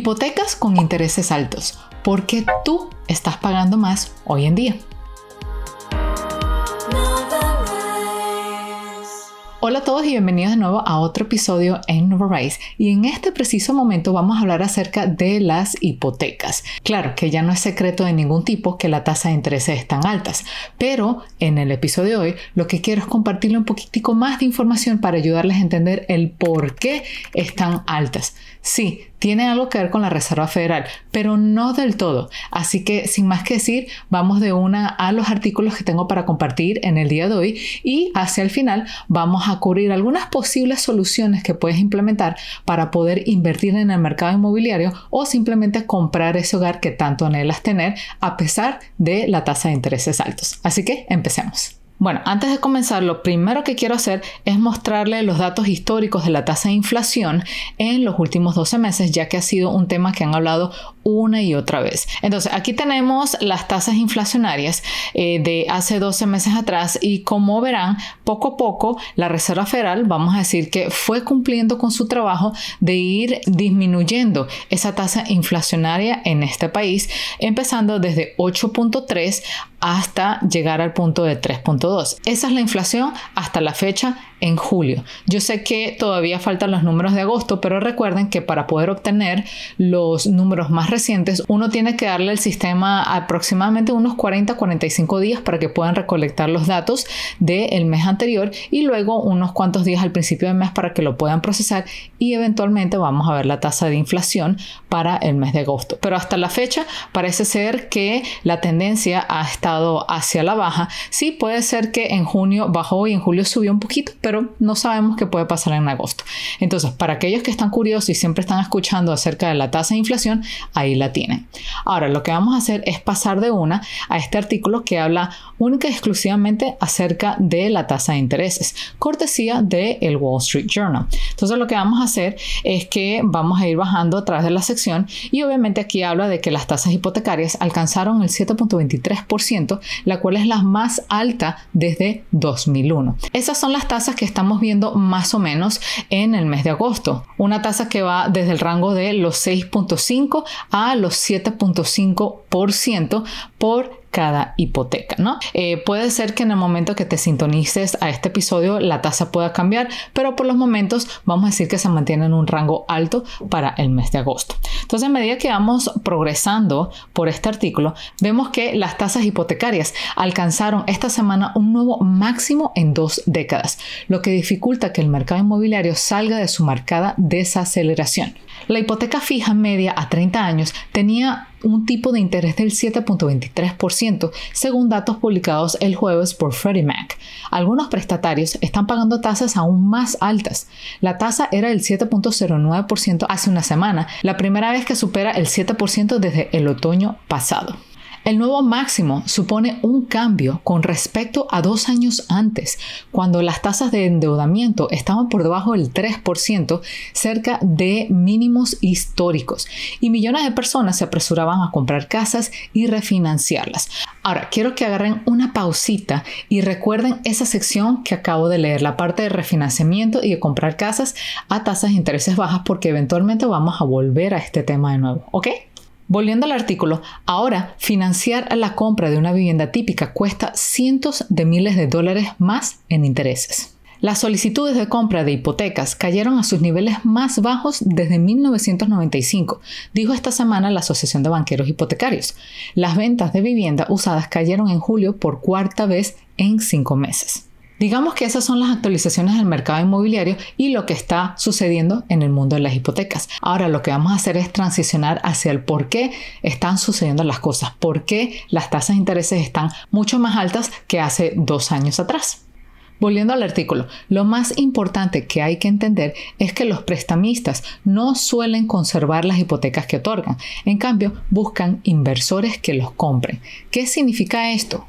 Hipotecas con intereses altos. ¿Por qué tú estás pagando más hoy en día? Hola a todos y bienvenidos de nuevo a otro episodio en Rise. Y en este preciso momento vamos a hablar acerca de las hipotecas. Claro que ya no es secreto de ningún tipo que la tasa de interés están altas, pero en el episodio de hoy lo que quiero es compartirle un poquitico más de información para ayudarles a entender el por qué están altas. Sí, tiene algo que ver con la Reserva Federal, pero no del todo. Así que sin más que decir, vamos de una a los artículos que tengo para compartir en el día de hoy y hacia el final vamos a cubrir algunas posibles soluciones que puedes implementar para poder invertir en el mercado inmobiliario o simplemente comprar ese hogar que tanto anhelas tener a pesar de la tasa de intereses altos. Así que empecemos. Bueno, antes de comenzar, lo primero que quiero hacer es mostrarle los datos históricos de la tasa de inflación en los últimos 12 meses, ya que ha sido un tema que han hablado una y otra vez. Entonces, aquí tenemos las tasas inflacionarias eh, de hace 12 meses atrás y como verán, poco a poco la Reserva Federal, vamos a decir que fue cumpliendo con su trabajo de ir disminuyendo esa tasa inflacionaria en este país, empezando desde 8.3 hasta llegar al punto de 3.2. Esa es la inflación hasta la fecha en julio. Yo sé que todavía faltan los números de agosto, pero recuerden que para poder obtener los números más recientes, uno tiene que darle al sistema aproximadamente unos 40-45 días para que puedan recolectar los datos del mes anterior y luego unos cuantos días al principio del mes para que lo puedan procesar y eventualmente vamos a ver la tasa de inflación para el mes de agosto. Pero hasta la fecha parece ser que la tendencia ha estado hacia la baja. Sí, puede ser que en junio bajó y en julio subió un poquito, pero no sabemos qué puede pasar en agosto. Entonces, para aquellos que están curiosos y siempre están escuchando acerca de la tasa de inflación, ahí la tienen. Ahora, lo que vamos a hacer es pasar de una a este artículo que habla única y exclusivamente acerca de la tasa de intereses, cortesía del el Wall Street Journal. Entonces, lo que vamos a hacer es que vamos a ir bajando a través de la sección y obviamente aquí habla de que las tasas hipotecarias alcanzaron el 7.23%, la cual es la más alta desde 2001. Esas son las tasas que estamos viendo más o menos en el mes de agosto. Una tasa que va desde el rango de los 6.5 a los 7.5% por cada hipoteca, ¿no? Eh, puede ser que en el momento que te sintonices a este episodio la tasa pueda cambiar, pero por los momentos vamos a decir que se mantiene en un rango alto para el mes de agosto. Entonces, a medida que vamos progresando por este artículo, vemos que las tasas hipotecarias alcanzaron esta semana un nuevo máximo en dos décadas, lo que dificulta que el mercado inmobiliario salga de su marcada desaceleración. La hipoteca fija media a 30 años tenía un tipo de interés del 7.23%, según datos publicados el jueves por Freddie Mac. Algunos prestatarios están pagando tasas aún más altas. La tasa era del 7.09% hace una semana, la primera vez que supera el 7% desde el otoño pasado. El nuevo máximo supone un cambio con respecto a dos años antes, cuando las tasas de endeudamiento estaban por debajo del 3%, cerca de mínimos históricos, y millones de personas se apresuraban a comprar casas y refinanciarlas. Ahora, quiero que agarren una pausita y recuerden esa sección que acabo de leer, la parte de refinanciamiento y de comprar casas a tasas de intereses bajas, porque eventualmente vamos a volver a este tema de nuevo, ¿ok? Volviendo al artículo, ahora financiar la compra de una vivienda típica cuesta cientos de miles de dólares más en intereses. Las solicitudes de compra de hipotecas cayeron a sus niveles más bajos desde 1995, dijo esta semana la Asociación de Banqueros Hipotecarios. Las ventas de vivienda usadas cayeron en julio por cuarta vez en cinco meses. Digamos que esas son las actualizaciones del mercado inmobiliario y lo que está sucediendo en el mundo de las hipotecas. Ahora lo que vamos a hacer es transicionar hacia el por qué están sucediendo las cosas, por qué las tasas de intereses están mucho más altas que hace dos años atrás. Volviendo al artículo, lo más importante que hay que entender es que los prestamistas no suelen conservar las hipotecas que otorgan, en cambio buscan inversores que los compren. ¿Qué significa esto?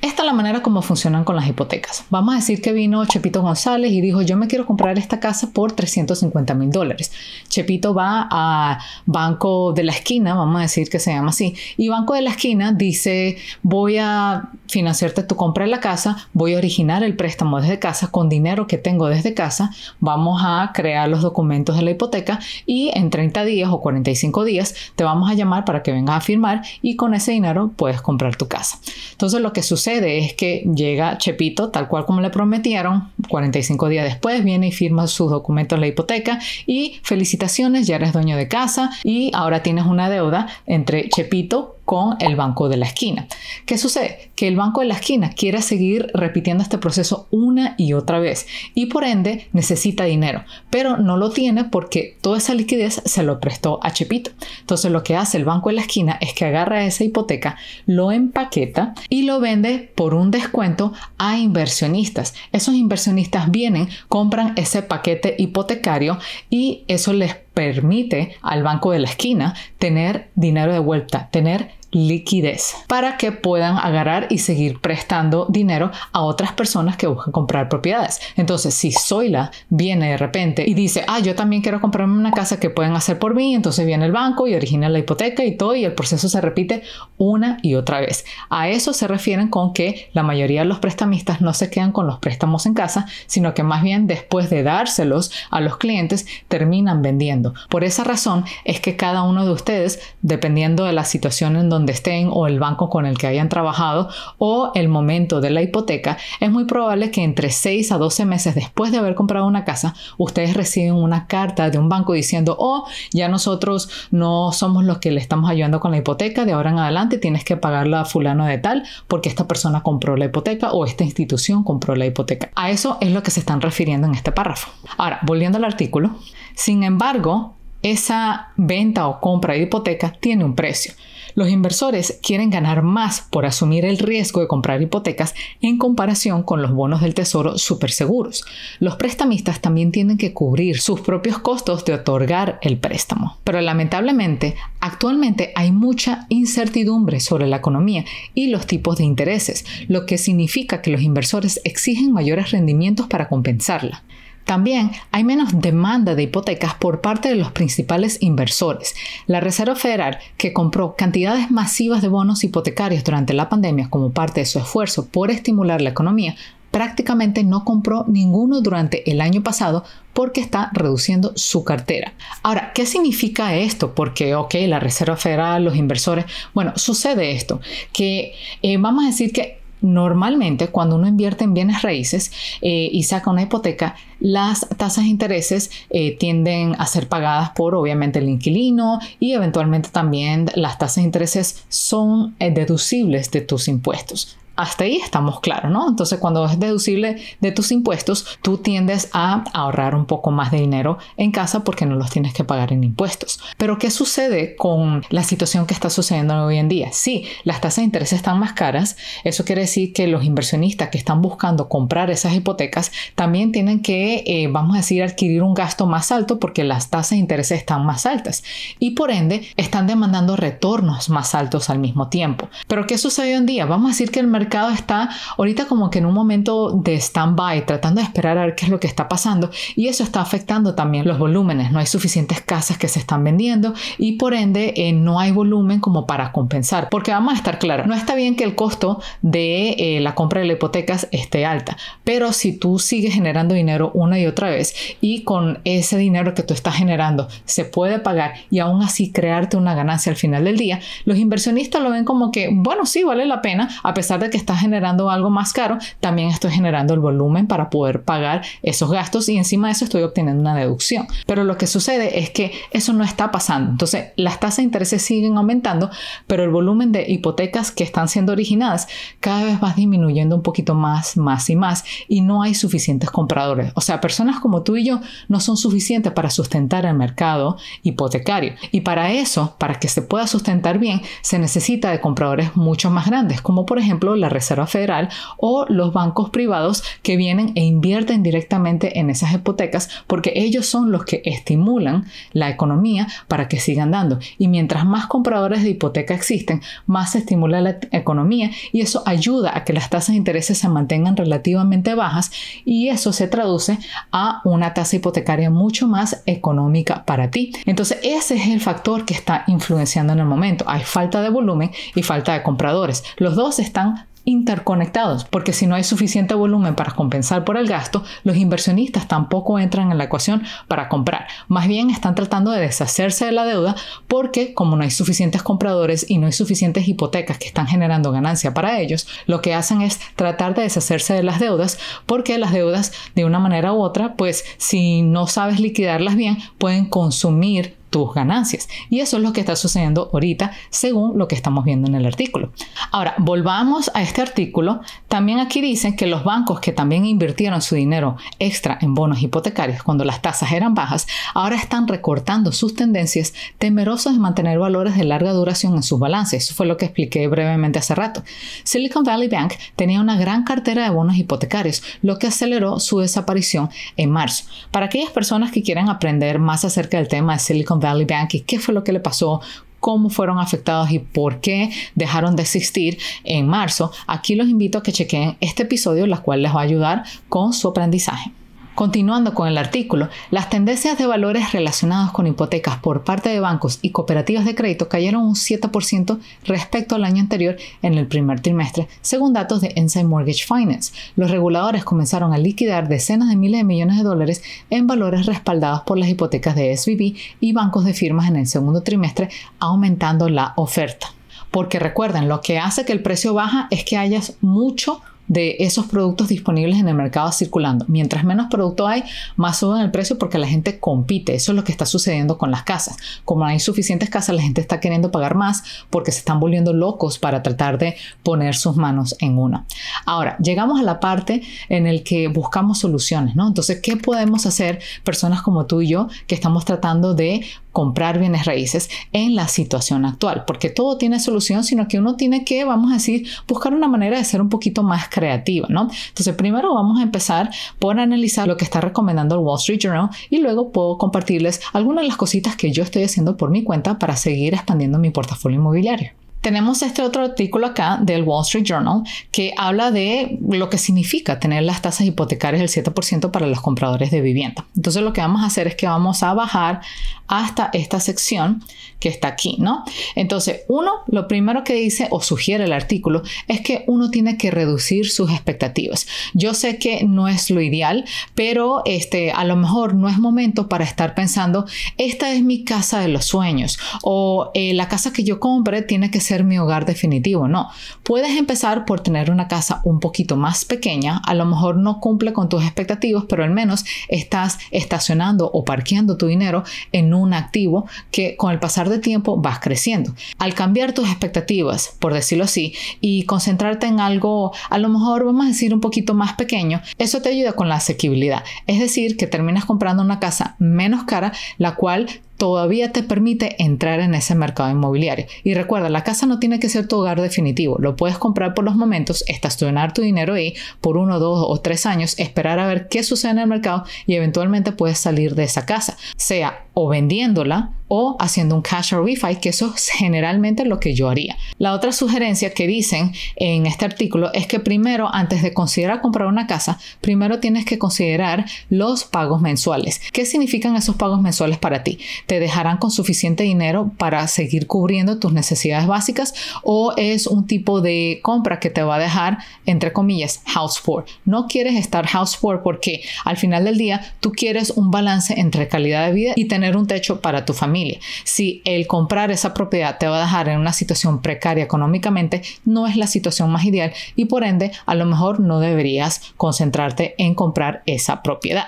Esta es la manera como funcionan con las hipotecas. Vamos a decir que vino Chepito González y dijo, yo me quiero comprar esta casa por 350 mil dólares. Chepito va a Banco de la Esquina, vamos a decir que se llama así, y Banco de la Esquina dice, voy a financiarte tu compra en la casa, voy a originar el préstamo desde casa con dinero que tengo desde casa, vamos a crear los documentos de la hipoteca y en 30 días o 45 días te vamos a llamar para que vengas a firmar y con ese dinero puedes comprar tu casa. Entonces lo que sucede es que llega Chepito, tal cual como le prometieron, 45 días después viene y firma sus documentos en la hipoteca y felicitaciones, ya eres dueño de casa y ahora tienes una deuda entre Chepito con el banco de la esquina. ¿Qué sucede? Que el banco de la esquina quiere seguir repitiendo este proceso una y otra vez y por ende necesita dinero, pero no lo tiene porque toda esa liquidez se lo prestó a Chepito. Entonces lo que hace el banco de la esquina es que agarra esa hipoteca, lo empaqueta y lo vende por un descuento a inversionistas. Esos inversionistas vienen, compran ese paquete hipotecario y eso les permite al banco de la esquina tener dinero de vuelta, tener liquidez para que puedan agarrar y seguir prestando dinero a otras personas que buscan comprar propiedades. Entonces, si Zoila viene de repente y dice, ah, yo también quiero comprarme una casa que pueden hacer por mí, entonces viene el banco y origina la hipoteca y todo y el proceso se repite una y otra vez. A eso se refieren con que la mayoría de los prestamistas no se quedan con los préstamos en casa, sino que más bien después de dárselos a los clientes terminan vendiendo. Por esa razón es que cada uno de ustedes, dependiendo de la situación en donde donde estén o el banco con el que hayan trabajado o el momento de la hipoteca, es muy probable que entre 6 a 12 meses después de haber comprado una casa, ustedes reciben una carta de un banco diciendo, oh, ya nosotros no somos los que le estamos ayudando con la hipoteca, de ahora en adelante tienes que pagarla a fulano de tal porque esta persona compró la hipoteca o esta institución compró la hipoteca. A eso es lo que se están refiriendo en este párrafo. Ahora, volviendo al artículo, sin embargo, esa venta o compra de hipoteca tiene un precio. Los inversores quieren ganar más por asumir el riesgo de comprar hipotecas en comparación con los bonos del tesoro super seguros. Los prestamistas también tienen que cubrir sus propios costos de otorgar el préstamo. Pero lamentablemente, actualmente hay mucha incertidumbre sobre la economía y los tipos de intereses, lo que significa que los inversores exigen mayores rendimientos para compensarla. También hay menos demanda de hipotecas por parte de los principales inversores. La Reserva Federal, que compró cantidades masivas de bonos hipotecarios durante la pandemia como parte de su esfuerzo por estimular la economía, prácticamente no compró ninguno durante el año pasado porque está reduciendo su cartera. Ahora, ¿qué significa esto? Porque, ok, la Reserva Federal, los inversores, bueno, sucede esto, que eh, vamos a decir que Normalmente, cuando uno invierte en bienes raíces eh, y saca una hipoteca, las tasas de intereses eh, tienden a ser pagadas por, obviamente, el inquilino y eventualmente también las tasas de intereses son eh, deducibles de tus impuestos. Hasta ahí estamos claros, ¿no? Entonces, cuando es deducible de tus impuestos, tú tiendes a ahorrar un poco más de dinero en casa porque no los tienes que pagar en impuestos. Pero, ¿qué sucede con la situación que está sucediendo hoy en día? Sí, las tasas de interés están más caras. Eso quiere decir que los inversionistas que están buscando comprar esas hipotecas también tienen que, eh, vamos a decir, adquirir un gasto más alto porque las tasas de interés están más altas y por ende están demandando retornos más altos al mismo tiempo. Pero, ¿qué sucede hoy en día? Vamos a decir que el mercado mercado está ahorita como que en un momento de stand-by, tratando de esperar a ver qué es lo que está pasando y eso está afectando también los volúmenes. No hay suficientes casas que se están vendiendo y por ende eh, no hay volumen como para compensar. Porque vamos a estar claros, no está bien que el costo de eh, la compra de las hipotecas esté alta, pero si tú sigues generando dinero una y otra vez y con ese dinero que tú estás generando se puede pagar y aún así crearte una ganancia al final del día, los inversionistas lo ven como que, bueno, sí, vale la pena, a pesar de que está generando algo más caro, también estoy generando el volumen para poder pagar esos gastos y encima de eso estoy obteniendo una deducción. Pero lo que sucede es que eso no está pasando. Entonces, las tasas de interés siguen aumentando, pero el volumen de hipotecas que están siendo originadas cada vez va disminuyendo un poquito más, más y más y no hay suficientes compradores. O sea, personas como tú y yo no son suficientes para sustentar el mercado hipotecario. Y para eso, para que se pueda sustentar bien, se necesita de compradores mucho más grandes, como por ejemplo la la Reserva Federal, o los bancos privados que vienen e invierten directamente en esas hipotecas porque ellos son los que estimulan la economía para que sigan dando. Y mientras más compradores de hipoteca existen, más se estimula la economía y eso ayuda a que las tasas de interés se mantengan relativamente bajas y eso se traduce a una tasa hipotecaria mucho más económica para ti. Entonces ese es el factor que está influenciando en el momento. Hay falta de volumen y falta de compradores. Los dos están interconectados, porque si no hay suficiente volumen para compensar por el gasto, los inversionistas tampoco entran en la ecuación para comprar. Más bien están tratando de deshacerse de la deuda porque como no hay suficientes compradores y no hay suficientes hipotecas que están generando ganancia para ellos, lo que hacen es tratar de deshacerse de las deudas porque las deudas de una manera u otra, pues si no sabes liquidarlas bien, pueden consumir tus ganancias. Y eso es lo que está sucediendo ahorita según lo que estamos viendo en el artículo. Ahora, volvamos a este artículo. También aquí dicen que los bancos que también invirtieron su dinero extra en bonos hipotecarios cuando las tasas eran bajas, ahora están recortando sus tendencias temerosos de mantener valores de larga duración en sus balances. Eso fue lo que expliqué brevemente hace rato. Silicon Valley Bank tenía una gran cartera de bonos hipotecarios, lo que aceleró su desaparición en marzo. Para aquellas personas que quieran aprender más acerca del tema de Silicon Valley Bank y qué fue lo que le pasó cómo fueron afectados y por qué dejaron de existir en marzo, aquí los invito a que chequen este episodio, la cual les va a ayudar con su aprendizaje. Continuando con el artículo, las tendencias de valores relacionados con hipotecas por parte de bancos y cooperativas de crédito cayeron un 7% respecto al año anterior en el primer trimestre, según datos de Inside Mortgage Finance. Los reguladores comenzaron a liquidar decenas de miles de millones de dólares en valores respaldados por las hipotecas de SVB y bancos de firmas en el segundo trimestre, aumentando la oferta. Porque recuerden, lo que hace que el precio baja es que hayas mucho de esos productos disponibles en el mercado circulando. Mientras menos producto hay, más suben el precio porque la gente compite. Eso es lo que está sucediendo con las casas. Como no hay suficientes casas, la gente está queriendo pagar más porque se están volviendo locos para tratar de poner sus manos en una. Ahora, llegamos a la parte en el que buscamos soluciones, ¿no? Entonces, ¿qué podemos hacer personas como tú y yo que estamos tratando de comprar bienes raíces en la situación actual, porque todo tiene solución, sino que uno tiene que, vamos a decir, buscar una manera de ser un poquito más creativa, ¿no? Entonces, primero vamos a empezar por analizar lo que está recomendando el Wall Street Journal y luego puedo compartirles algunas de las cositas que yo estoy haciendo por mi cuenta para seguir expandiendo mi portafolio inmobiliario tenemos este otro artículo acá del Wall Street Journal que habla de lo que significa tener las tasas hipotecarias del 7% para los compradores de vivienda. Entonces lo que vamos a hacer es que vamos a bajar hasta esta sección que está aquí, ¿no? Entonces, uno, lo primero que dice o sugiere el artículo es que uno tiene que reducir sus expectativas. Yo sé que no es lo ideal, pero este, a lo mejor no es momento para estar pensando, esta es mi casa de los sueños o eh, la casa que yo compre tiene que ser mi hogar definitivo. No, puedes empezar por tener una casa un poquito más pequeña, a lo mejor no cumple con tus expectativas, pero al menos estás estacionando o parqueando tu dinero en un activo que con el pasar de tiempo vas creciendo. Al cambiar tus expectativas, por decirlo así, y concentrarte en algo, a lo mejor vamos a decir un poquito más pequeño, eso te ayuda con la asequibilidad. Es decir, que terminas comprando una casa menos cara, la cual todavía te permite entrar en ese mercado inmobiliario. Y recuerda, la casa no tiene que ser tu hogar definitivo. Lo puedes comprar por los momentos, estacionar tu dinero ahí por uno, dos o tres años, esperar a ver qué sucede en el mercado y eventualmente puedes salir de esa casa, sea o vendiéndola o haciendo un cash or refi, que eso es generalmente lo que yo haría. La otra sugerencia que dicen en este artículo es que primero, antes de considerar comprar una casa, primero tienes que considerar los pagos mensuales. ¿Qué significan esos pagos mensuales para ti? ¿Te dejarán con suficiente dinero para seguir cubriendo tus necesidades básicas o es un tipo de compra que te va a dejar, entre comillas, house poor? No quieres estar house poor porque al final del día tú quieres un balance entre calidad de vida y tener un techo para tu familia si el comprar esa propiedad te va a dejar en una situación precaria económicamente, no es la situación más ideal y por ende a lo mejor no deberías concentrarte en comprar esa propiedad.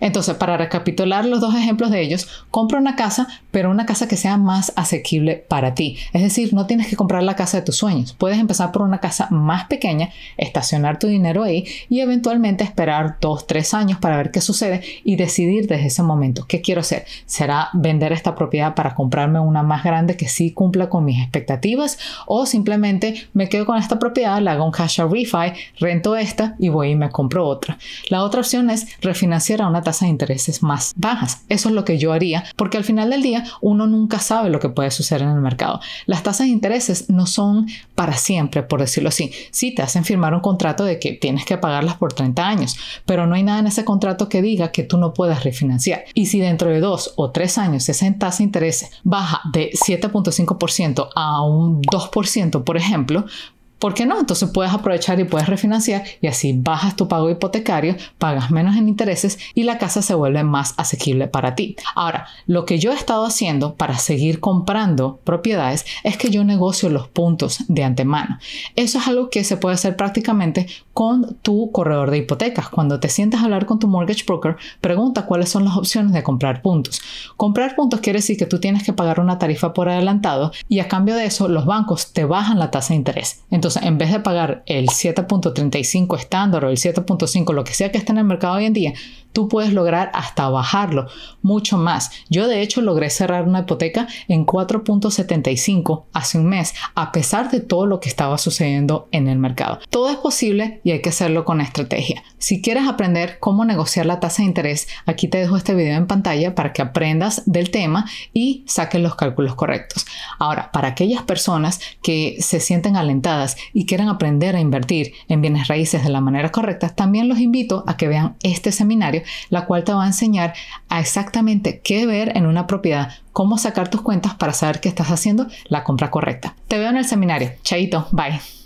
Entonces, para recapitular los dos ejemplos de ellos, compra una casa, pero una casa que sea más asequible para ti. Es decir, no tienes que comprar la casa de tus sueños. Puedes empezar por una casa más pequeña, estacionar tu dinero ahí y eventualmente esperar dos, tres años para ver qué sucede y decidir desde ese momento qué quiero hacer. ¿Será vender esta propiedad para comprarme una más grande que sí cumpla con mis expectativas o simplemente me quedo con esta propiedad, la hago un cash out refi, rento esta y voy y me compro otra? La otra opción es refinanciar a una tasa de intereses más bajas. Eso es lo que yo haría porque al final del día uno nunca sabe lo que puede suceder en el mercado. Las tasas de intereses no son para siempre, por decirlo así. Sí te hacen firmar un contrato de que tienes que pagarlas por 30 años, pero no hay nada en ese contrato que diga que tú no puedas refinanciar. Y si dentro de dos o tres años esa tasa de intereses baja de 7.5% a un 2%, por ejemplo, ¿Por qué no? Entonces puedes aprovechar y puedes refinanciar y así bajas tu pago hipotecario, pagas menos en intereses y la casa se vuelve más asequible para ti. Ahora, lo que yo he estado haciendo para seguir comprando propiedades es que yo negocio los puntos de antemano. Eso es algo que se puede hacer prácticamente con tu corredor de hipotecas. Cuando te sientes a hablar con tu mortgage broker, pregunta cuáles son las opciones de comprar puntos. Comprar puntos quiere decir que tú tienes que pagar una tarifa por adelantado y a cambio de eso los bancos te bajan la tasa de interés. Entonces, en vez de pagar el 7.35 estándar o el 7.5, lo que sea que esté en el mercado hoy en día, tú puedes lograr hasta bajarlo mucho más. Yo de hecho logré cerrar una hipoteca en 4.75 hace un mes, a pesar de todo lo que estaba sucediendo en el mercado. Todo es posible y hay que hacerlo con estrategia. Si quieres aprender cómo negociar la tasa de interés, aquí te dejo este video en pantalla para que aprendas del tema y saques los cálculos correctos. Ahora, para aquellas personas que se sienten alentadas y quieren aprender a invertir en bienes raíces de la manera correcta, también los invito a que vean este seminario la cual te va a enseñar a exactamente qué ver en una propiedad, cómo sacar tus cuentas para saber que estás haciendo la compra correcta. Te veo en el seminario. Chaito, bye.